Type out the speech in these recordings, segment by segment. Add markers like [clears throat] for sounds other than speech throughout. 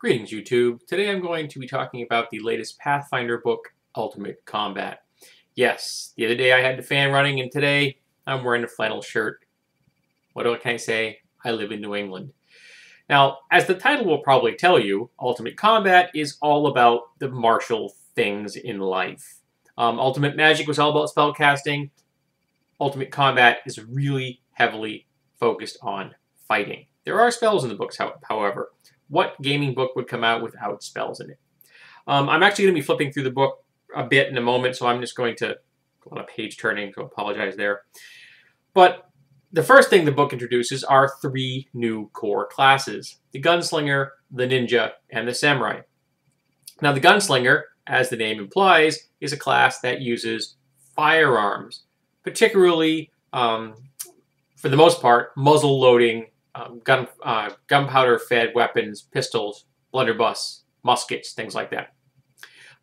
Greetings YouTube. Today I'm going to be talking about the latest Pathfinder book, Ultimate Combat. Yes, the other day I had the fan running and today I'm wearing a flannel shirt. What can I say? I live in New England. Now, as the title will probably tell you, Ultimate Combat is all about the martial things in life. Um, Ultimate Magic was all about spellcasting. Ultimate Combat is really heavily focused on fighting. There are spells in the books, however what gaming book would come out without spells in it. Um, I'm actually going to be flipping through the book a bit in a moment, so I'm just going to a lot of page turning, so apologize there. But the first thing the book introduces are three new core classes, the Gunslinger, the Ninja, and the Samurai. Now the Gunslinger, as the name implies, is a class that uses firearms, particularly, um, for the most part, muzzle loading um, gun uh, gunpowder fed weapons, pistols, blunderbuss, muskets, things like that.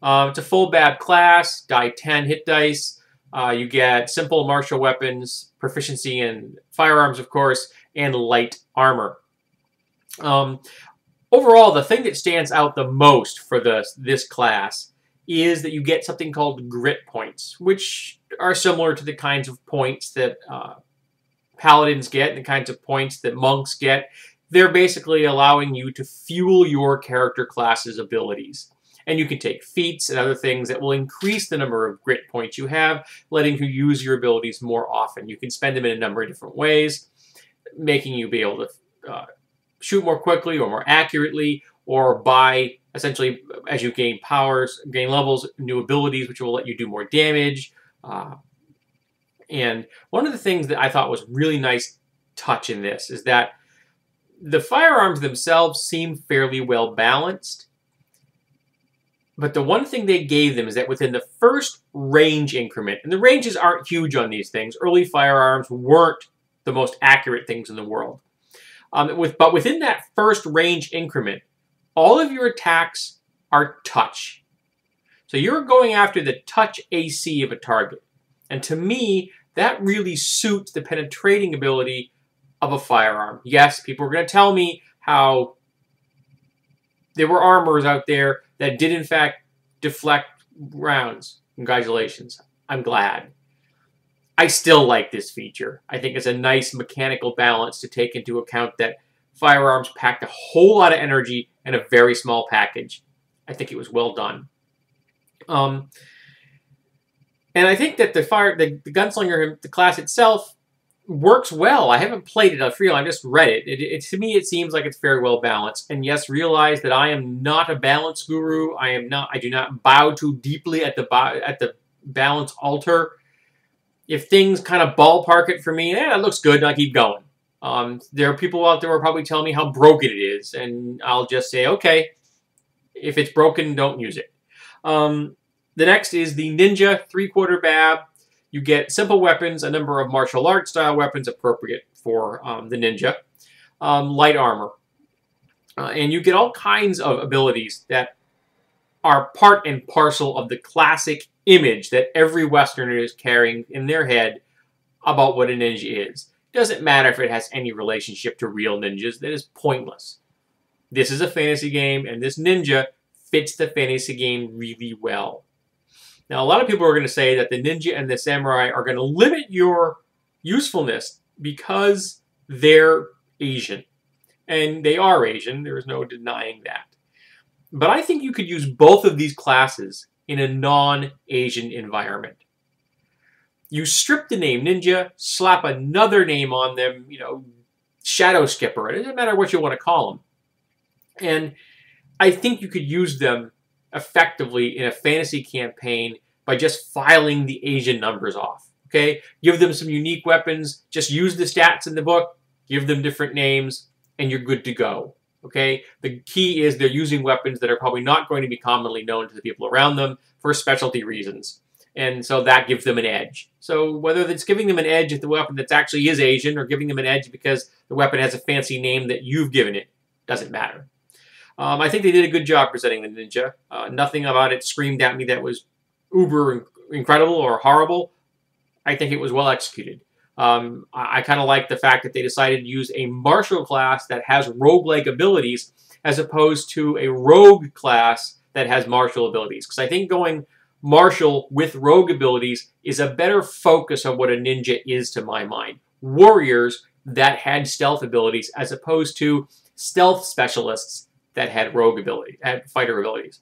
Um, it's a full BAB class, die 10 hit dice. Uh, you get simple martial weapons, proficiency in firearms, of course, and light armor. Um, overall, the thing that stands out the most for the, this class is that you get something called grit points, which are similar to the kinds of points that uh, paladins get and the kinds of points that monks get, they're basically allowing you to fuel your character class's abilities. And you can take feats and other things that will increase the number of grit points you have, letting you use your abilities more often. You can spend them in a number of different ways, making you be able to uh, shoot more quickly or more accurately, or by essentially, as you gain powers, gain levels, new abilities, which will let you do more damage, uh, and one of the things that I thought was really nice touch in this is that the firearms themselves seem fairly well balanced. But the one thing they gave them is that within the first range increment, and the ranges aren't huge on these things, early firearms weren't the most accurate things in the world. Um, with, but within that first range increment, all of your attacks are touch. So you're going after the touch AC of a target. And to me, that really suits the penetrating ability of a firearm. Yes, people are going to tell me how there were armors out there that did in fact deflect rounds. Congratulations. I'm glad. I still like this feature. I think it's a nice mechanical balance to take into account that firearms packed a whole lot of energy in a very small package. I think it was well done. Um, and I think that the fire, the, the gunslinger, the class itself works well. I haven't played it on free. I just read it. It, it. To me, it seems like it's very well balanced. And yes, realize that I am not a balance guru. I am not. I do not bow too deeply at the at the balance altar. If things kind of ballpark it for me, yeah, that looks good. I keep going. Um, there are people out there who are probably telling me how broken it is, and I'll just say, okay, if it's broken, don't use it. Um, the next is the Ninja three-quarter BAB. You get simple weapons, a number of martial arts style weapons appropriate for um, the Ninja, um, light armor. Uh, and you get all kinds of abilities that are part and parcel of the classic image that every Westerner is carrying in their head about what a ninja is. Doesn't matter if it has any relationship to real ninjas, that is pointless. This is a fantasy game, and this ninja fits the fantasy game really well. Now, a lot of people are going to say that the ninja and the samurai are going to limit your usefulness because they're Asian. And they are Asian, there's no denying that. But I think you could use both of these classes in a non-Asian environment. You strip the name ninja, slap another name on them, you know, shadow skipper, it doesn't matter what you want to call them. And I think you could use them effectively in a fantasy campaign by just filing the Asian numbers off. Okay, give them some unique weapons. Just use the stats in the book. Give them different names, and you're good to go. Okay, the key is they're using weapons that are probably not going to be commonly known to the people around them for specialty reasons. And so that gives them an edge. So whether it's giving them an edge if the weapon that actually is Asian or giving them an edge because the weapon has a fancy name that you've given it, doesn't matter. Um, I think they did a good job presenting the ninja. Uh, nothing about it screamed at me that was uber incredible or horrible. I think it was well executed. Um, I, I kind of like the fact that they decided to use a martial class that has roguelike abilities as opposed to a rogue class that has martial abilities. Because I think going martial with rogue abilities is a better focus of what a ninja is to my mind. Warriors that had stealth abilities as opposed to stealth specialists that had rogue ability, had fighter abilities.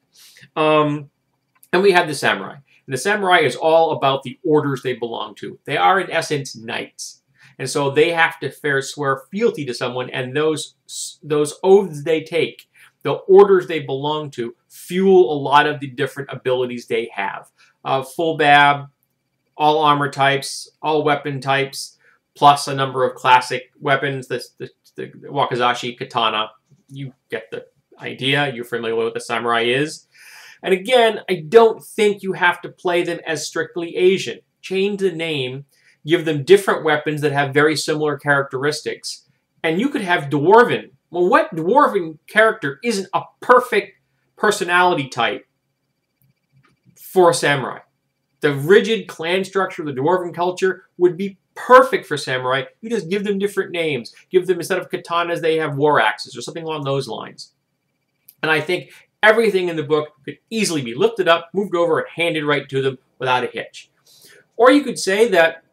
Um, and we have the samurai. And the samurai is all about the orders they belong to. They are, in essence, knights. And so they have to fair, swear fealty to someone, and those, those oaths they take, the orders they belong to, fuel a lot of the different abilities they have. Uh, full bab, all armor types, all weapon types, plus a number of classic weapons, the, the, the wakizashi, katana. You get the idea. You're familiar with what the samurai is. And again, I don't think you have to play them as strictly Asian. Change the name, give them different weapons that have very similar characteristics, and you could have Dwarven. Well, what Dwarven character isn't a perfect personality type for a samurai? The rigid clan structure of the Dwarven culture would be perfect for samurai. You just give them different names. Give them, instead of katanas, they have war axes or something along those lines. And I think everything in the book could easily be lifted up, moved over, and handed right to them without a hitch. Or you could say that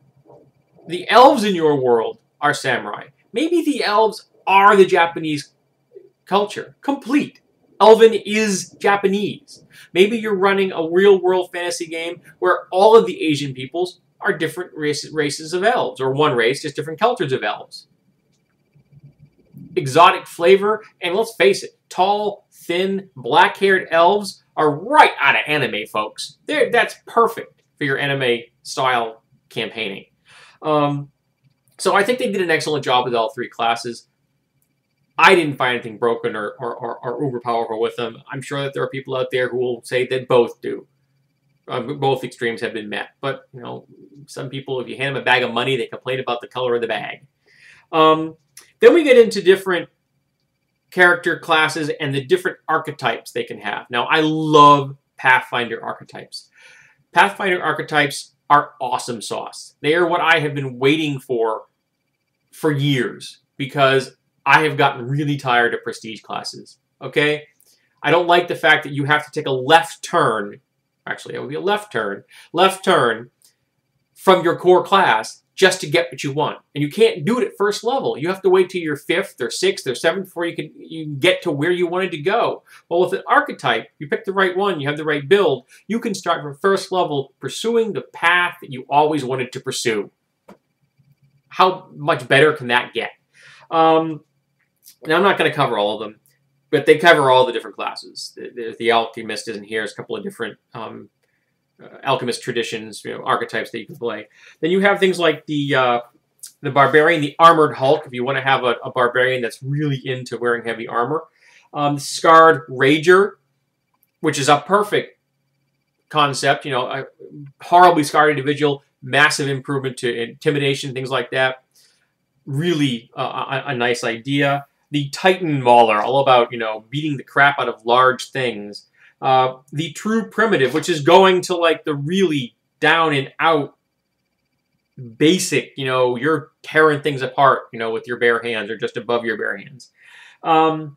the elves in your world are samurai. Maybe the elves are the Japanese culture, complete. Elven is Japanese. Maybe you're running a real world fantasy game where all of the Asian peoples are different races of elves, or one race, just different cultures of elves. Exotic flavor, and let's face it, tall, thin, black-haired elves are right out of anime, folks. They're, that's perfect for your anime style campaigning. Um, so I think they did an excellent job with all three classes. I didn't find anything broken or, or, or, or uber powerful with them. I'm sure that there are people out there who will say that both do. Um, both extremes have been met. But, you know, some people, if you hand them a bag of money, they complain about the color of the bag. Um, then we get into different character classes and the different archetypes they can have. Now, I love Pathfinder archetypes. Pathfinder archetypes are awesome sauce. They are what I have been waiting for for years because I have gotten really tired of prestige classes. Okay? I don't like the fact that you have to take a left turn. Actually, it would be a left turn. Left turn from your core class just to get what you want. And you can't do it at first level. You have to wait till your fifth or sixth or seventh before you can, you can get to where you wanted to go. Well, with an archetype, you pick the right one, you have the right build, you can start from first level pursuing the path that you always wanted to pursue. How much better can that get? Um, now, I'm not going to cover all of them, but they cover all the different classes. The, the Alchemist isn't here. There's a couple of different um, uh, alchemist traditions, you know, archetypes that you can play. Then you have things like the uh, the barbarian, the armored Hulk. If you want to have a, a barbarian that's really into wearing heavy armor, um, scarred rager, which is a perfect concept. You know, a horribly scarred individual, massive improvement to intimidation, things like that. Really uh, a, a nice idea. The Titan Mauler, all about you know beating the crap out of large things. Uh, the true primitive, which is going to like the really down and out basic, you know, you're tearing things apart, you know, with your bare hands or just above your bare hands. Um,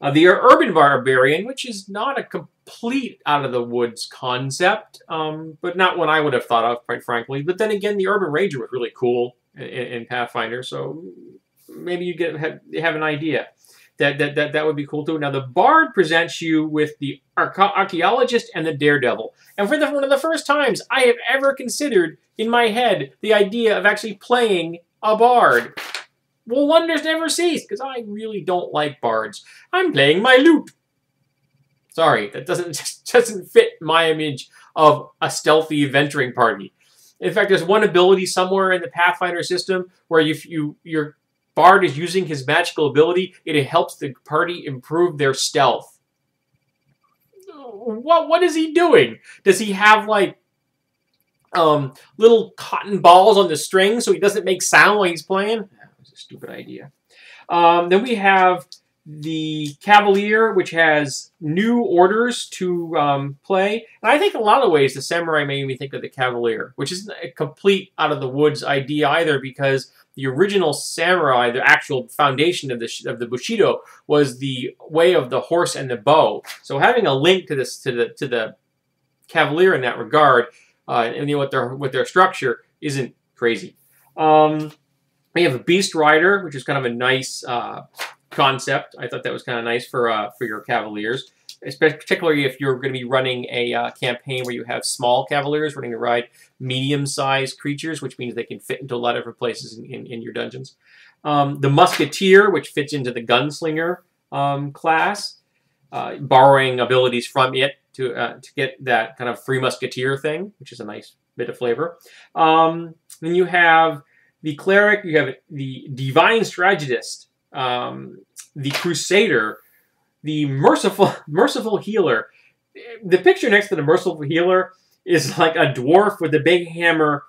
uh, the urban barbarian, which is not a complete out of the woods concept, um, but not one I would have thought of, quite frankly. But then again, the urban ranger was really cool in, in Pathfinder, so maybe you get have, have an idea that, that, that, that would be cool too. Now, the Bard presents you with the Archaeologist and the Daredevil. And for the, one of the first times I have ever considered in my head the idea of actually playing a Bard. Well, wonders never cease, because I really don't like Bards. I'm playing my lute. Sorry, that doesn't [laughs] just doesn't fit my image of a stealthy venturing party. In fact, there's one ability somewhere in the Pathfinder system where you, you you're Bard is using his magical ability, it helps the party improve their stealth. What what is he doing? Does he have like um, little cotton balls on the string so he doesn't make sound while he's playing? That was a stupid idea. Um, then we have the Cavalier, which has new orders to um, play. And I think a lot of ways the Samurai made me think of the Cavalier, which isn't a complete out of the woods idea either because the original samurai, the actual foundation of the of the bushido was the way of the horse and the bow. So having a link to this to the to the cavalier in that regard, uh, and you know, with their with their structure isn't crazy. Um, we have a beast rider, which is kind of a nice uh, concept. I thought that was kind of nice for uh, for your cavaliers especially particularly if you're going to be running a uh, campaign where you have small cavaliers running to ride medium-sized creatures, which means they can fit into a lot of different places in, in, in your dungeons. Um, the musketeer, which fits into the gunslinger um, class, uh, borrowing abilities from it to uh, to get that kind of free musketeer thing, which is a nice bit of flavor. Um, then you have the cleric, you have the divine strategist, um, the crusader, the merciful [laughs] merciful healer. The picture next to the merciful healer is like a dwarf with a big hammer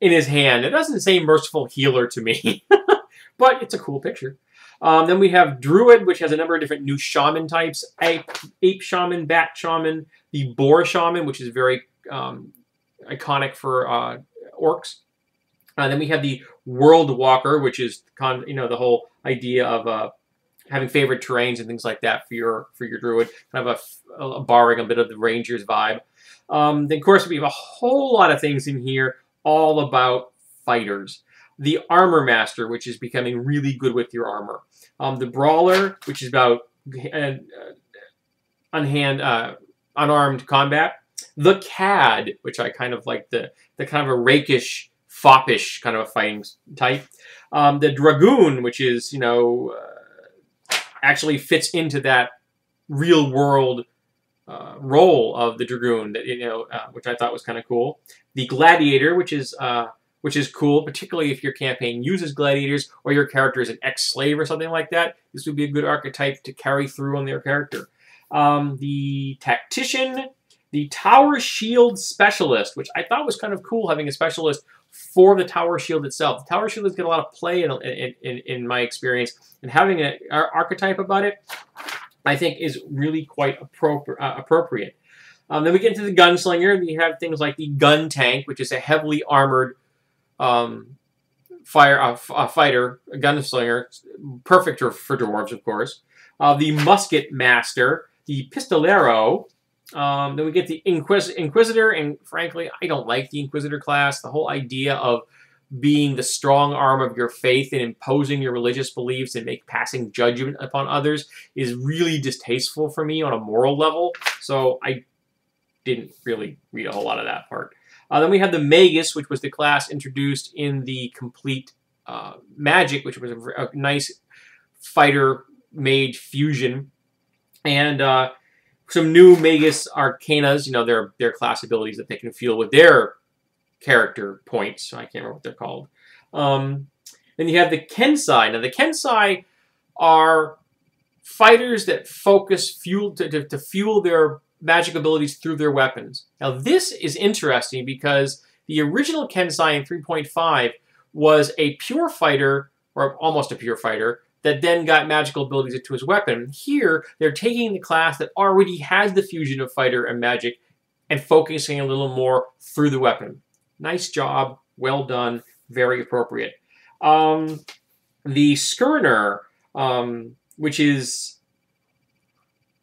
in his hand. It doesn't say merciful healer to me, [laughs] but it's a cool picture. Um, then we have Druid, which has a number of different new shaman types. Ape, ape shaman, bat shaman, the boar shaman, which is very um, iconic for uh, orcs. Uh, then we have the World Walker, which is you know the whole idea of uh, having favorite terrains and things like that for your for your druid, kind of a, a borrowing a bit of the ranger's vibe. Um, then, of course, we have a whole lot of things in here all about fighters. The armor master, which is becoming really good with your armor. Um, the brawler, which is about uh, unhand, uh, unarmed combat. The cad, which I kind of like the the kind of a rakish, foppish kind of a fighting type. Um, the dragoon, which is you know. Uh, actually fits into that real world uh, role of the dragoon that you know, uh, which I thought was kind of cool. The gladiator, which is uh, which is cool, particularly if your campaign uses gladiators or your character is an ex-slave or something like that. This would be a good archetype to carry through on their character. Um, the tactician, the tower shield specialist, which I thought was kind of cool having a specialist for the tower shield itself. The tower shield has got a lot of play in, in, in, my experience, and having an archetype about it, I think, is really quite uh, appropriate. Um, then we get into the gunslinger. You have things like the gun tank, which is a heavily armored um, fire uh, uh, fighter, a gunslinger, perfect for, for dwarves, of course. Uh, the musket master, the pistolero, um, then we get the Inquis Inquisitor, and frankly, I don't like the Inquisitor class. The whole idea of being the strong arm of your faith and imposing your religious beliefs and make passing judgment upon others is really distasteful for me on a moral level. So I didn't really read a whole lot of that part. Uh, then we have the Magus, which was the class introduced in the complete uh, Magic, which was a, a nice fighter mage fusion. And uh, some new Magus Arcanas, you know, their their class abilities that they can feel with their character points. I can't remember what they're called. Um, then you have the Kensai. Now the Kensai are fighters that focus fuel to, to, to fuel their magic abilities through their weapons. Now this is interesting because the original Kensai in 3.5 was a pure fighter, or almost a pure fighter, that then got magical abilities into his weapon. Here, they're taking the class that already has the fusion of fighter and magic and focusing a little more through the weapon. Nice job, well done, very appropriate. Um, the Skirnir, um, which is,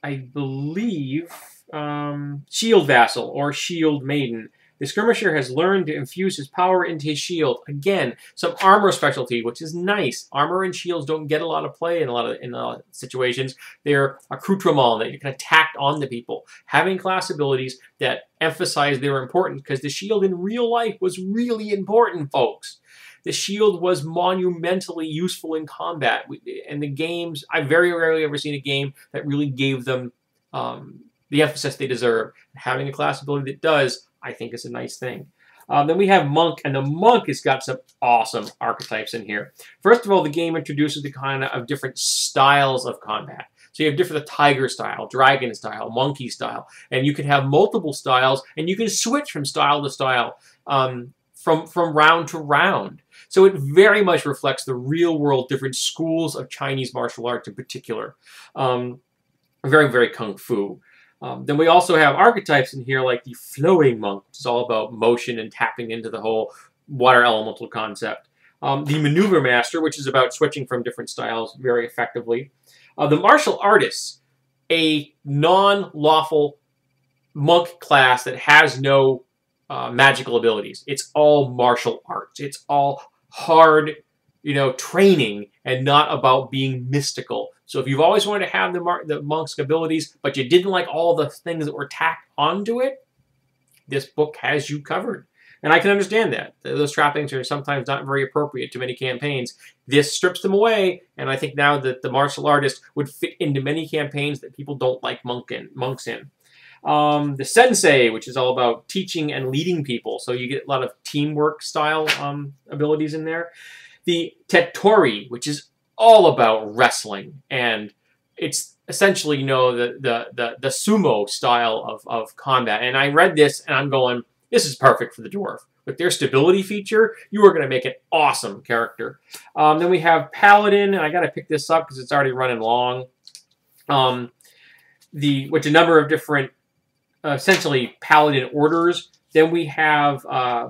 I believe, um, Shield Vassal or Shield Maiden. The skirmisher has learned to infuse his power into his shield. Again, some armor specialty, which is nice. Armor and shields don't get a lot of play in a lot of in lot of situations. They're accoutrement that you can attack on the people. Having class abilities that emphasize their importance, because the shield in real life was really important, folks. The shield was monumentally useful in combat. And the games, I've very rarely ever seen a game that really gave them um, the emphasis they deserve. Having a class ability that does I think is a nice thing. Um, then we have Monk, and the Monk has got some awesome archetypes in here. First of all, the game introduces the kind of different styles of combat. So you have different the tiger style, dragon style, monkey style, and you can have multiple styles, and you can switch from style to style um, from, from round to round. So it very much reflects the real world different schools of Chinese martial arts in particular. Um, very, very kung fu. Um, then we also have archetypes in here like the flowing monk, which is all about motion and tapping into the whole water elemental concept. Um, the Maneuver Master, which is about switching from different styles very effectively. Uh, the Martial Artists, a non-lawful monk class that has no uh, magical abilities. It's all martial arts. It's all hard, you know, training and not about being mystical. So if you've always wanted to have the, the monk's abilities, but you didn't like all the things that were tacked onto it, this book has you covered. And I can understand that. Those trappings are sometimes not very appropriate to many campaigns. This strips them away, and I think now that the martial artist would fit into many campaigns that people don't like monk in, monks in. Um, the sensei, which is all about teaching and leading people, so you get a lot of teamwork style um, abilities in there. The tetori, which is all about wrestling, and it's essentially, you know, the the the, the sumo style of, of combat. And I read this, and I'm going, this is perfect for the dwarf. With their stability feature, you are going to make an awesome character. Um, then we have Paladin, and I got to pick this up because it's already running long. Um, the which a number of different uh, essentially paladin orders. Then we have uh,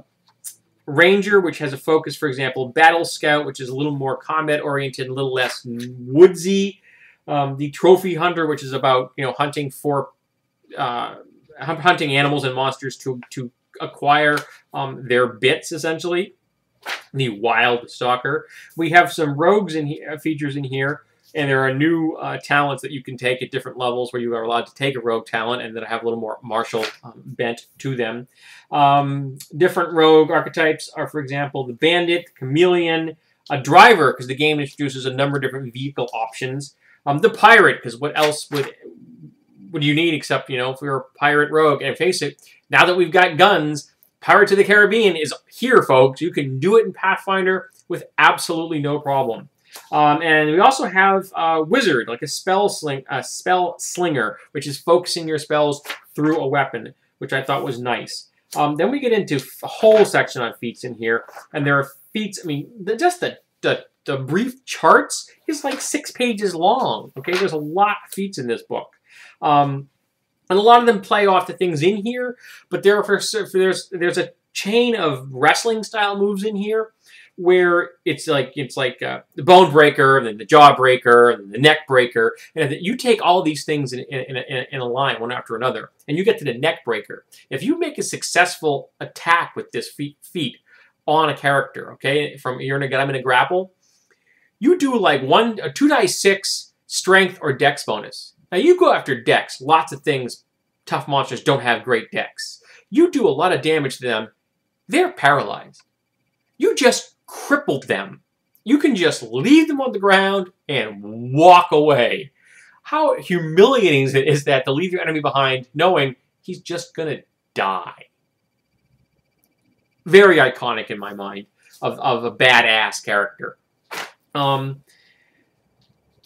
Ranger, which has a focus, for example, Battle Scout, which is a little more combat oriented, a little less woodsy. Um, the Trophy Hunter, which is about you know hunting for uh, hunting animals and monsters to to acquire um, their bits, essentially. The Wild Stalker. We have some rogues in here, features in here. And there are new uh, talents that you can take at different levels where you are allowed to take a rogue talent and that have a little more martial um, bent to them. Um, different rogue archetypes are, for example, the bandit, chameleon, a driver, because the game introduces a number of different vehicle options. Um, the pirate, because what else would would you need except, you know, if were a pirate rogue? And face it, now that we've got guns, Pirates of the Caribbean is here, folks. You can do it in Pathfinder with absolutely no problem. Um, and we also have a wizard, like a spell sling, a spell slinger, which is focusing your spells through a weapon, which I thought was nice. Um, then we get into a whole section on feats in here, and there are feats. I mean, the, just the, the the brief charts is like six pages long. Okay, there's a lot of feats in this book. Um, and a lot of them play off the things in here, but there are, there's there's a chain of wrestling style moves in here where it's like it's like uh, the bone breaker, and then the jaw breaker, and the neck breaker, and you take all these things in, in, in, a, in, a, line one after another, and you get to the neck breaker. If you make a successful attack with this feat on a character, okay, from you're gonna get them in a grapple, you do like one, a two dice six strength or dex bonus. Now you go after dex. Lots of things, tough monsters don't have great dex. You do a lot of damage to them. They're paralyzed. You just crippled them. You can just leave them on the ground and walk away. How humiliating is that to leave your enemy behind knowing he's just going to die? Very iconic in my mind of, of a badass character. Um,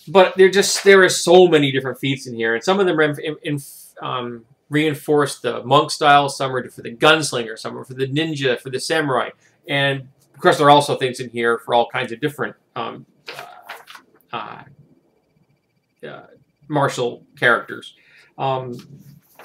but there just there are so many different feats in here, and some of them um, reinforce the monk style. Some are for the gunslinger, some are for the ninja, for the samurai, and of course, there are also things in here for all kinds of different um, uh, uh, martial characters. Um,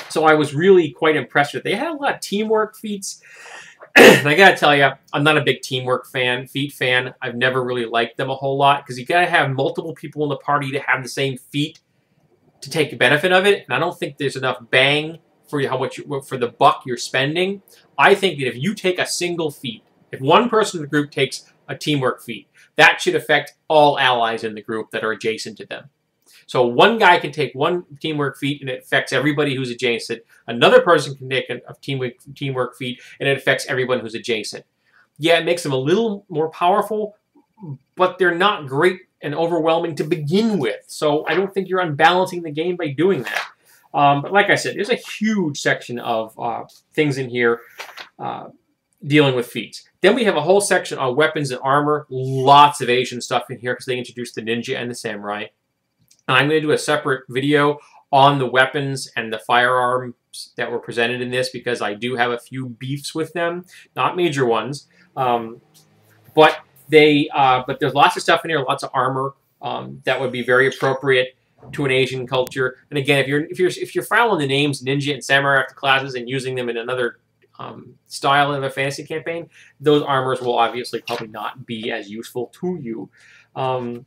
so I was really quite impressed with it. They had a lot of teamwork feats. [clears throat] I gotta tell you, I'm not a big teamwork fan, feat fan. I've never really liked them a whole lot because you gotta have multiple people in the party to have the same feat to take the benefit of it. And I don't think there's enough bang for how much you, for the buck you're spending. I think that if you take a single feat if one person in the group takes a teamwork feat, that should affect all allies in the group that are adjacent to them. So one guy can take one teamwork feat and it affects everybody who's adjacent. Another person can take a, teamwork, teamwork feat and it affects everyone who's adjacent. Yeah, it makes them a little more powerful, but they're not great and overwhelming to begin with. So I don't think you're unbalancing the game by doing that. Um, but like I said, there's a huge section of uh, things in here uh, dealing with feats. Then we have a whole section on weapons and armor. Lots of Asian stuff in here because they introduced the ninja and the samurai. And I'm going to do a separate video on the weapons and the firearms that were presented in this because I do have a few beefs with them. Not major ones. Um, but they, uh, but there's lots of stuff in here, lots of armor um, that would be very appropriate to an Asian culture. And again, if you're if you're if you're filing the names ninja and samurai after classes and using them in another um, style of a fantasy campaign, those armors will obviously probably not be as useful to you. Um,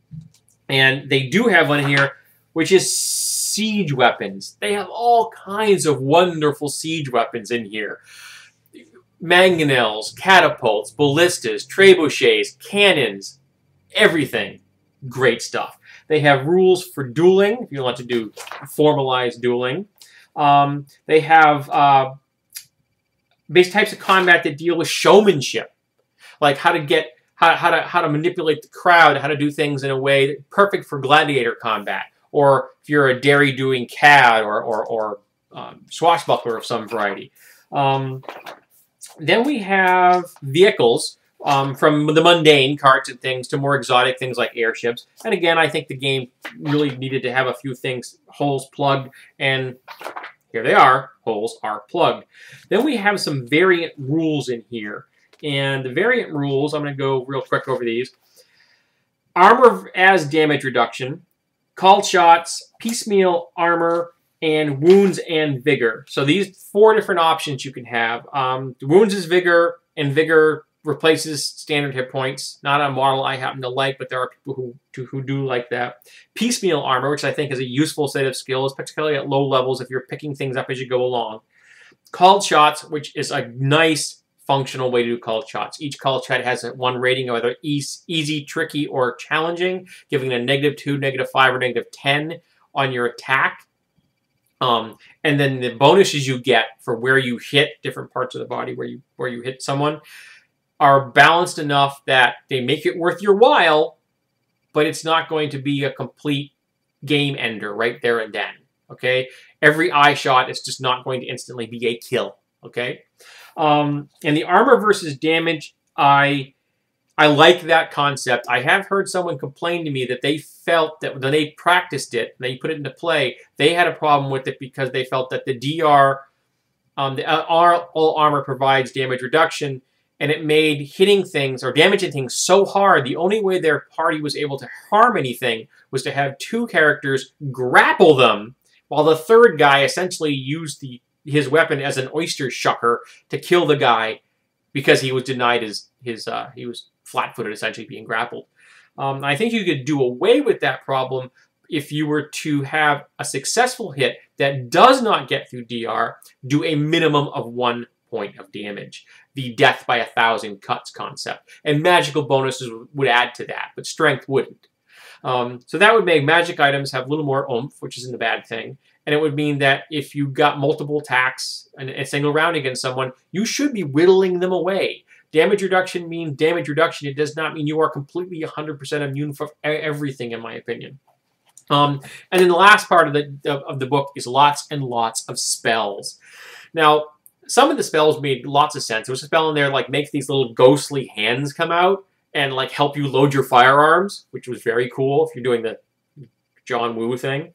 and they do have one here, which is siege weapons. They have all kinds of wonderful siege weapons in here. Mangonels, catapults, ballistas, trebuchets, cannons, everything. Great stuff. They have rules for dueling, if you want to do formalized dueling. Um, they have uh, base types of combat that deal with showmanship, like how to get how, how to how to manipulate the crowd, how to do things in a way perfect for gladiator combat, or if you're a daredevil cad or or, or um, swashbuckler of some variety. Um, then we have vehicles um, from the mundane carts and things to more exotic things like airships. And again, I think the game really needed to have a few things, holes plugged, and here they are, holes are plugged. Then we have some variant rules in here. And the variant rules, I'm going to go real quick over these. Armor as damage reduction, called shots, piecemeal armor, and wounds and vigor. So these four different options you can have. Um, wounds is vigor, and vigor replaces standard hit points. Not a model I happen to like, but there are people who, who do like that. Piecemeal armor, which I think is a useful set of skills, particularly at low levels if you're picking things up as you go along. Called shots, which is a nice functional way to do called shots. Each called shot has a one rating of either easy, tricky, or challenging, giving a negative 2, negative 5, or negative 10 on your attack. Um, and then the bonuses you get for where you hit different parts of the body where you where you hit someone are balanced enough that they make it worth your while, but it's not going to be a complete game ender right there and then. Okay, every eye shot is just not going to instantly be a kill. Okay, um, and the armor versus damage, I I like that concept. I have heard someone complain to me that they felt that when they practiced it, they put it into play, they had a problem with it because they felt that the DR, um, the uh, all armor provides damage reduction, and it made hitting things or damaging things so hard, the only way their party was able to harm anything was to have two characters grapple them, while the third guy essentially used the his weapon as an oyster shucker to kill the guy because he was denied his his uh, he was flat-footed, essentially being grappled. Um, I think you could do away with that problem if you were to have a successful hit that does not get through DR, do a minimum of one point of damage. The death by a thousand cuts concept. And magical bonuses would add to that, but strength wouldn't. Um, so that would make magic items have a little more oomph, which isn't a bad thing. And it would mean that if you got multiple attacks in a single round against someone, you should be whittling them away. Damage reduction means damage reduction. It does not mean you are completely 100% immune from everything, in my opinion. Um, and then the last part of the, of the book is lots and lots of spells. Now, some of the spells made lots of sense. There was a spell in there like make these little ghostly hands come out and like help you load your firearms, which was very cool if you're doing the John Woo thing.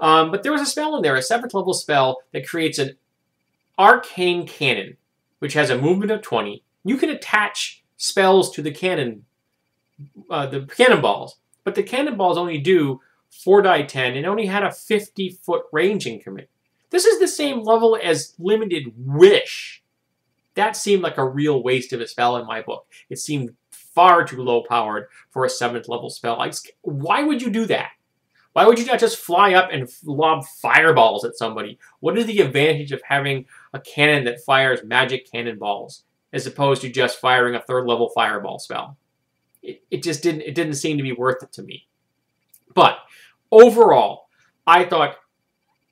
Um, but there was a spell in there, a seventh level spell that creates an arcane cannon, which has a movement of 20, you can attach spells to the cannon, uh, the cannonballs, but the cannonballs only do 4 die 10 and only had a 50 foot range increment. This is the same level as Limited Wish. That seemed like a real waste of a spell in my book. It seemed far too low powered for a 7th level spell. Like, why would you do that? Why would you not just fly up and lob fireballs at somebody? What is the advantage of having a cannon that fires magic cannonballs? as opposed to just firing a third level fireball spell. It, it just didn't it didn't seem to be worth it to me. But overall, I thought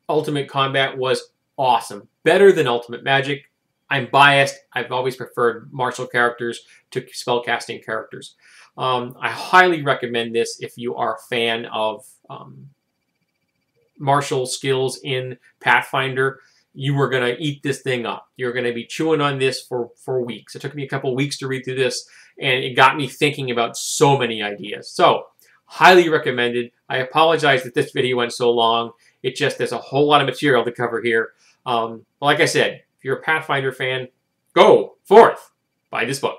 Ultimate Combat was awesome. Better than Ultimate Magic. I'm biased. I've always preferred martial characters to spellcasting characters. Um, I highly recommend this if you are a fan of um, martial skills in Pathfinder you are going to eat this thing up. You're going to be chewing on this for, for weeks. It took me a couple weeks to read through this, and it got me thinking about so many ideas. So, highly recommended. I apologize that this video went so long. It just, there's a whole lot of material to cover here. Um, like I said, if you're a Pathfinder fan, go forth, buy this book.